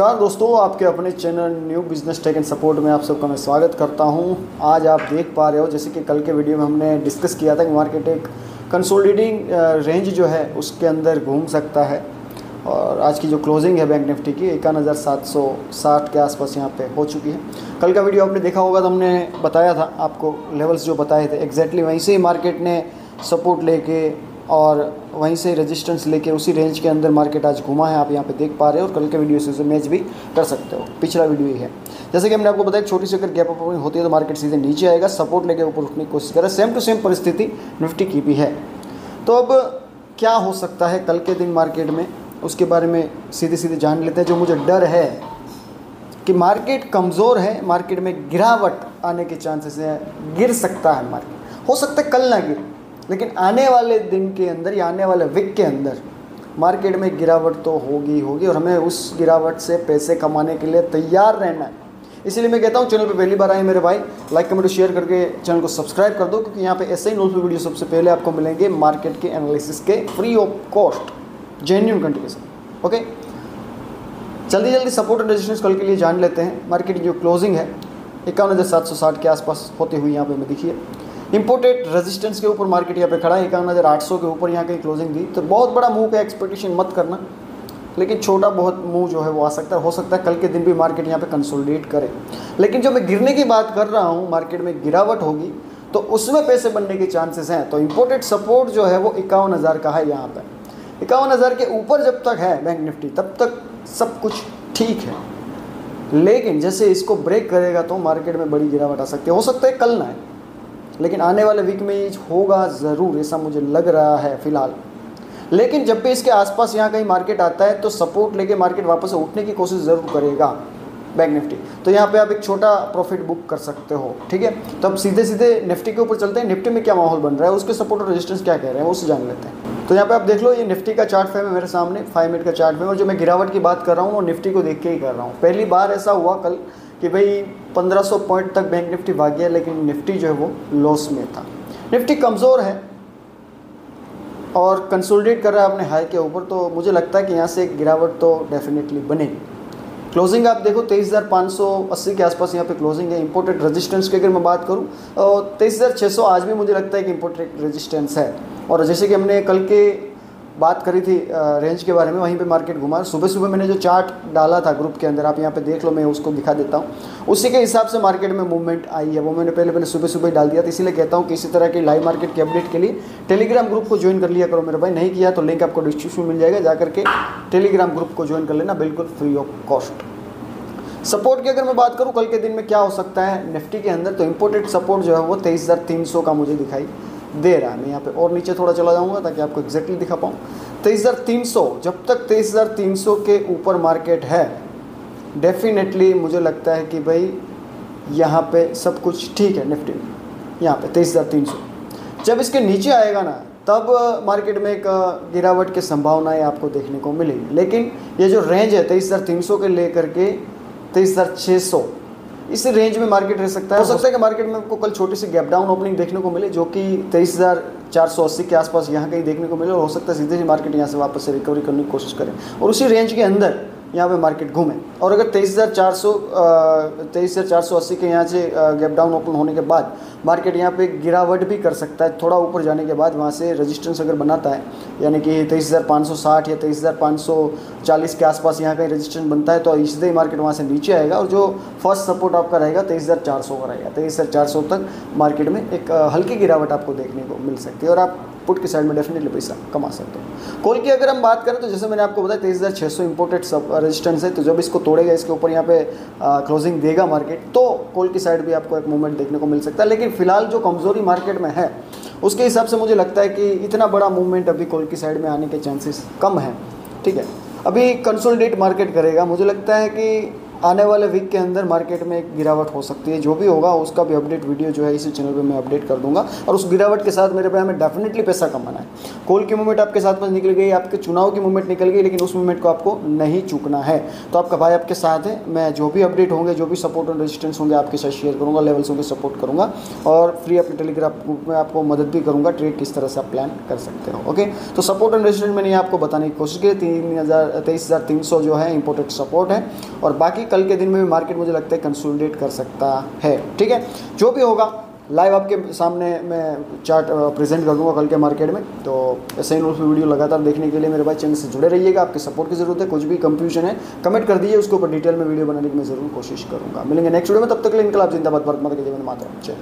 नमस्कार दोस्तों, आपके अपने channel new business tech and support में आप सबका मैं स्वागत करता हूँ। आज आप देख पा रहे हो, जैसे कि कल के वीडियो में हमने डिस्कस किया था कि मार्केट एक कंसोलिडेटिंग रेंज जो है, उसके अंदर घूम सकता है। और आज की जो क्लोजिंग है बैंक निफ्टी की, इक्यावन हज़ार सात सौ साठ के आसपास यहाँ पे हो चुकी है। कल का वीडियो आपने देखा होगा तो हमने बताया था, आपको लेवल्स जो बताए थे एग्जैक्टली वहीं से ही मार्केट ने सपोर्ट लेके और वहीं से रेजिस्टेंस लेके उसी रेंज के अंदर मार्केट आज घुमा है, आप यहाँ पे देख पा रहे हो और कल के वीडियो से मैच भी कर सकते हो। पिछला वीडियो ही है। जैसे कि हमने आपको बताया छोटी सी अगर गैप अप होती है तो मार्केट सीधे नीचे आएगा सपोर्ट लेके ऊपर उठने की कोशिश करें। सेम टू सेम परिस्थिति निफ्टी की भी है। तो अब क्या हो सकता है कल के दिन मार्केट में? उसके बारे में सीधे सीधे जान लेते हैं। जो मुझे डर है कि मार्केट कमज़ोर है मार्केट में गिरावट आने के चांसेस हैं, गिर सकता है मार्केट हो सकता है कल ना गिरे। लेकिन आने वाले दिन के अंदर या आने वाले वीक के अंदर मार्केट में गिरावट तो होगी होगी और हमें उस गिरावट से पैसे कमाने के लिए तैयार रहना है। इसीलिए मैं कहता हूँ चैनल पे पहली बार आए मेरे भाई लाइक कमेंट शेयर करके चैनल को सब्सक्राइब कर दो, क्योंकि यहाँ पे ऐसे ही नोट वीडियो सबसे पहले आपको मिलेंगे मार्केट के एनालिसिस के free of cost genuine contribution okay जल्दी जल्दी सपोर्ट एंड रेजिस्टेंस कल के लिए जान लेते हैं। मार्केट जो क्लोजिंग है, इक्यावन हज़ार सात सौ साठ के आसपास होते हुए यहाँ पे मैं देखिए। इंपोर्टेड रेजिस्टेंस के ऊपर मार्केट यहाँ पे खड़ा है। इक्यावन हज़ार आठ सौ के ऊपर यहाँ कहीं क्लोजिंग दी तो बहुत बड़ा मूव का एक्सपेक्टेशन मत करना। लेकिन छोटा बहुत मूव जो है वो आ सकता है, हो सकता है कल के दिन भी मार्केट यहाँ पे कंसोलिडेट करे। लेकिन जो मैं गिरने की बात कर रहा हूँ मार्केट में गिरावट होगी तो उसमें पैसे बनने के चांसेस हैं। तो इम्पोर्टेड सपोर्ट जो है वो इक्यावन हज़ार का है यहाँ पर इक्यावन हज़ार के ऊपर जब तक है बैंक निफ्टी, तब तक सब कुछ ठीक है। लेकिन जैसे इसको ब्रेक करेगा तो मार्केट में बड़ी गिरावट आ सकती है। हो सकता है कल ना है लेकिन आने वाले वीक में ये होगा ज़रूर, ऐसा मुझे लग रहा है फ़िलहाल। लेकिन जब भी इसके आसपास यहाँ कहीं मार्केट आता है तो सपोर्ट लेके मार्केट वापस उठने की कोशिश ज़रूर करेगा बैंक निफ्टी तो यहाँ पे आप एक छोटा प्रॉफिट बुक कर सकते हो, ठीक है? तो अब सीधे सीधे निफ्टी के ऊपर चलते हैं। निफ्टी में क्या माहौल बन रहा है, उसके सपोर्ट और रेजिस्टेंस क्या कह रहे हैं उसे जान लेते हैं। तो यहाँ पे आप देख लो, ये निफ्टी का चार्ट फ्रेम है मेरे सामने फाइव मिनट का चार्ट फ्रेम और जो मैं गिरावट की बात कर रहा हूँ, वो निफ्टी को देख के ही कर रहा हूँ। पहली बार ऐसा हुआ कल कि भाई 1500 पॉइंट तक बैंक निफ्टी भाग गया लेकिन निफ्टी जो है वो लॉस में था। निफ्टी कमज़ोर है और कंसोलिडेट कर रहा है अपने हाई के ऊपर तो मुझे लगता है कि यहाँ से एक गिरावट तो डेफिनेटली बनेगी। क्लोजिंग आप देखो, तेईस हज़ार पाँच सौ अस्सी के आसपास यहाँ पे क्लोजिंग है। इंपोर्टेड रेजिस्टेंस की अगर मैं बात करूँ तेईस हज़ार आज भी मुझे लगता है कि इंपोर्टेड रेजिस्टेंस है। और जैसे कि हमने कल के बात करी थी रेंज के बारे में, वहीं पे मार्केट घुमा। सुबह सुबह मैंने जो चार्ट डाला था ग्रुप के अंदर, आप यहाँ पे देख लो, मैं उसको दिखा देता हूँ। उसी के हिसाब से मार्केट में मूवमेंट आई है। वो मैंने पहले पहले सुबह सुबह डाल दिया था, इसीलिए कहता हूँ कि इसी तरह की लाइव मार्केट के अपडेट के लिए टेलीग्राम ग्रुप को ज्वाइन कर लिया करो मेरे भाई। नहीं किया तो लिंक आपको डिस्क्रिप्शन मिल जाएगा, जा करके टेलीग्राम ग्रुप को ज्वाइन कर लेना, बिल्कुल फ्री ऑफ़ कॉस्ट सपोर्ट की अगर मैं बात करूँ, कल के दिन में क्या हो सकता है? निफ्टी के अंदर तो इम्पोर्टेड सपोर्ट जो है वो तेईस का मुझे दिखाई। दे रहा है। मैं यहाँ पे और नीचे थोड़ा चला जाऊँगा ताकि आपको एग्जैक्टली दिखा पाऊँ। तेईस हज़ार तीन सौ, जब तक तेईस हज़ार तीन सौ के ऊपर मार्केट है डेफिनेटली मुझे लगता है कि भाई यहाँ पे सब कुछ ठीक है निफ्टी में। यहाँ पे तेईस हज़ार तीन सौ। जब इसके नीचे आएगा ना, तब मार्केट में एक गिरावट की संभावनाएँ आपको देखने को मिलेगी। लेकिन ये जो रेंज है तेईस हज़ार तीन सौ के लेकर के तेईस हज़ार छः सौ इस रेंज में मार्केट रह सकता है। हो सकता है कि मार्केट में आपको कल छोटी सी गैप डाउन ओपनिंग देखने को मिले जो कि तेईस हज़ार चार सौ अस्सी के आसपास यहाँ कहीं देखने को मिले और हो सकता है सीधे ही मार्केट यहाँ से वापस से रिकवरी करने की कोशिश करें। और उसी रेंज के अंदर यहाँ पे मार्केट घूमे। और अगर तेईस हज़ार चार सौ तेईस हज़ार चार सौ अस्सी के यहाँ से गैप डाउन ओपन होने के बाद मार्केट यहाँ पे गिरावट भी कर सकता है, थोड़ा ऊपर जाने के बाद वहाँ से रजिस्टेंस अगर बनाता है, यानी कि तेईस हज़ार पाँच सौ साठ या तेईस हज़ार पाँच सौ चालीस के आसपास यहाँ का रजिस्टेंस बनता है तो इससे ही मार्केट वहाँ से नीचे आएगा और जो फ़र्स्ट सपोर्ट आपका रहेगा तेईस हज़ार चार सौ का रहेगा। तेईस हज़ार चार सौ तक मार्केट में एक हल्की गिरावट आपको देखने को मिल सकती है और आप पुट की साइड में डेफिनेटली पैसा कमा सकते हो। कॉल की अगर हम बात करें तो जैसे मैंने आपको बताया, तेईस हज़ार छः सौ इंपोर्टेड सब रजिस्टेंस है तो जब इसको तोड़ेगा, इसके ऊपर यहाँ पे क्लोजिंग देगा मार्केट तो कॉल की साइड भी आपको एक मूवमेंट देखने को मिल सकता है। लेकिन फ़िलहाल जो कमज़ोरी मार्केट में है, उसके हिसाब से मुझे लगता है कि इतना बड़ा मूवमेंट अभी कॉल की साइड में आने के चांसेस कम हैं। ठीक है? अभी कंसोलिडेट मार्केट करेगा। मुझे लगता है कि आने वाले वीक के अंदर मार्केट में एक गिरावट हो सकती है, जो भी होगा, उसका भी अपडेट वीडियो जो है इसी चैनल पे मैं अपडेट कर दूँगा। और उस गिरावट के साथ मेरे भाई हमें डेफिनेटली पैसा कमाना है। कोल की मूवमेंट आपके साथ में निकल गई, आपके चुनाव की मूवमेंट निकल गई, लेकिन उस मूवमेंट को आपको नहीं चूकना है। तो आपका भाई आपके साथ है, मैं जो भी अपडेट होंगे, जो भी सपोर्ट और रजिस्टेंस होंगे, आपके साथ शेयर करूँगा लेवल्स होंगे सपोर्ट करूँगा। और फ्री अपने टेलीग्राफ ग्रुप में आपको मदद भी करूँगा ट्रेड किस तरह से आप प्लान कर सकते हो ओके तो सपोर्ट एंड रेजिस्टेंस मैंने आपको बताने की कोशिश की तीन हज़ार, तेईस हज़ार तीन सौ जो है इंपोर्टेड सपोर्ट है। और बाकी कल के दिन में भी मार्केट मुझे लगता है कंसोलिडेट कर सकता है। ठीक है? जो भी होगा लाइव आपके सामने मैं चार्ट प्रेजेंट कर दूँगा कल के मार्केट में। तो ऐसे ही वीडियो लगातार देखने के लिए मेरे भाई चैनल से जुड़े रहिएगा। आपके सपोर्ट की ज़रूरत है, कुछ भी कंफ्यूजन है कमेंट कर दीजिए। उसके ऊपर डिटेल में वीडियो बनाने की मैं ज़रूर कोशिश करूँगा। मिलेंगे नेक्स्ट वीडियो में। तब तक के लिए इनकलाब जिंदाबाद। भारत माता के जीवन माता जय